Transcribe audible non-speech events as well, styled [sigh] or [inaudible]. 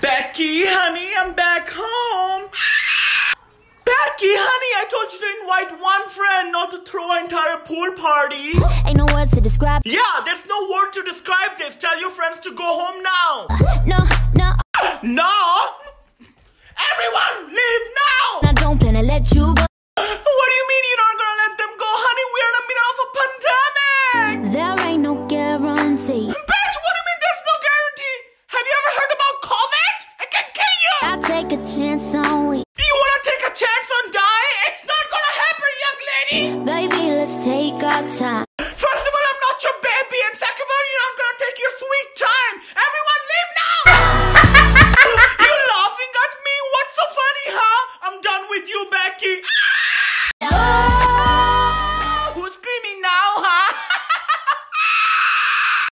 Becky, honey, I'm back home. Becky, honey, I told you to invite one friend, not to throw an entire pool party. Ain't no words to describe. Yeah, there's no word to describe this. Tell your friends to go home now. Uh, no, no, No! Everyone, leave now! I don't plan to let you go. What do you mean you're not gonna let them go? Honey, we're in the middle of a pandemic! There take a chance on we You wanna take a chance on die? It's not gonna happen, young lady! Baby, let's take our time First of all, I'm not your baby And second of all, you're not gonna take your sweet time Everyone leave now! [laughs] You laughing at me? What's so funny, huh? I'm done with you, Becky